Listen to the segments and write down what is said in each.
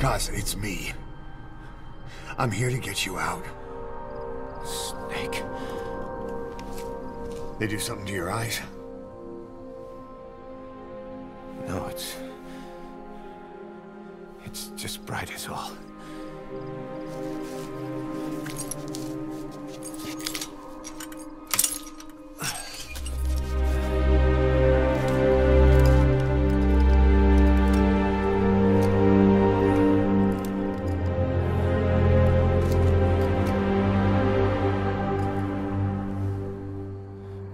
Kaz, it's me. I'm here to get you out. Snake. They do something to your eyes? No, it's... It's just bright as all.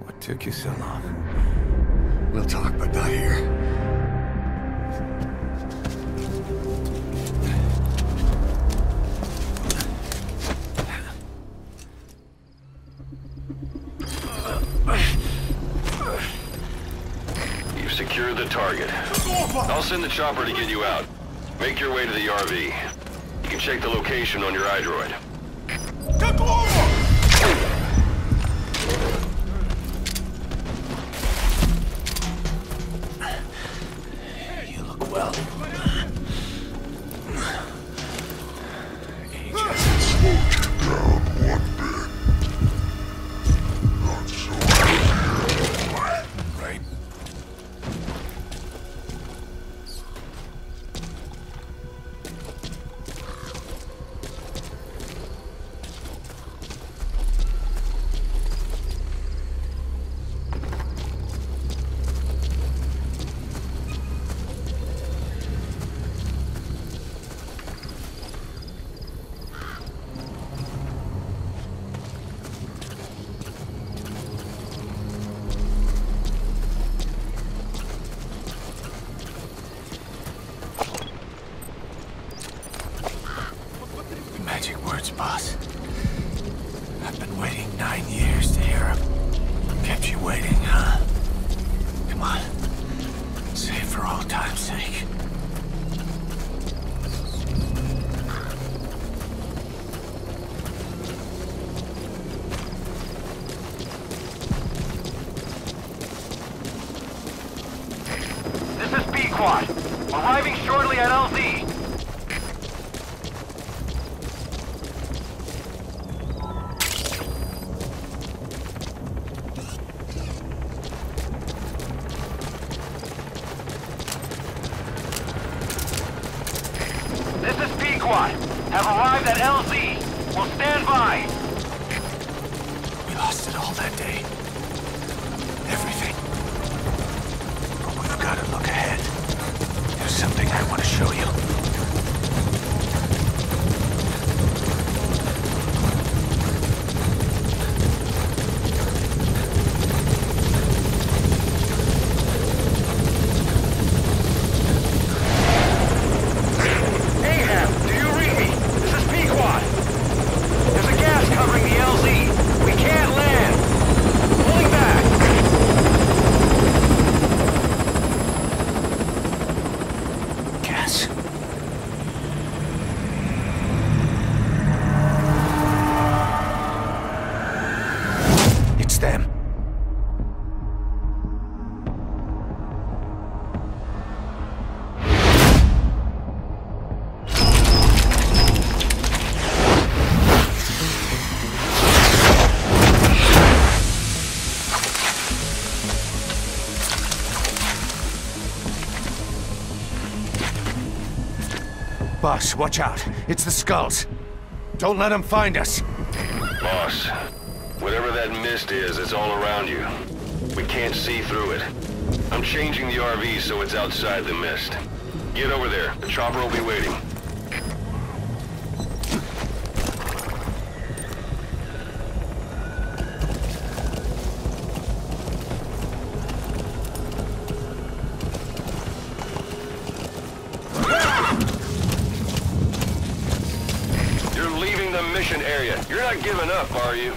What took you so long? We'll talk, but not here. You've secured the target. I'll send the chopper to get you out. Make your way to the RV. You can check the location on your iDroid. This. Arriving shortly at LZ. This is Pequod. Have arrived at LZ. Will stand by. We lost it all that day. Boss, watch out. It's the skulls. Don't let them find us. Boss, whatever that mist is, it's all around you. We can't see through it. I'm changing the RV so it's outside the mist. Get over there. The chopper will be waiting. Area. You're not giving up, are you?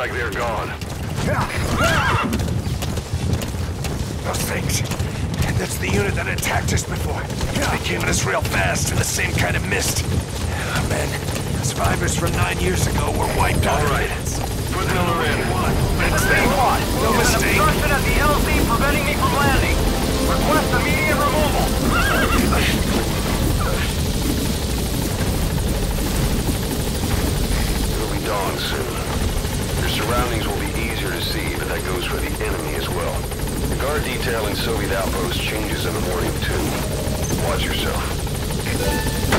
Like they're gone. Those things. That's the unit that attacked us before. They came at us real fast in the same kind of mist. Oh, man, survivors from nine years ago were wiped out. All right. Put Miller in. Mistake. No mistake. An Obstruction at the LZ preventing me from landing. Request immediate removal. It'll be dawn soon. Your surroundings will be easier to see, but that goes for the enemy as well. The guard detail in Soviet outpost changes in the morning, too. Watch yourself.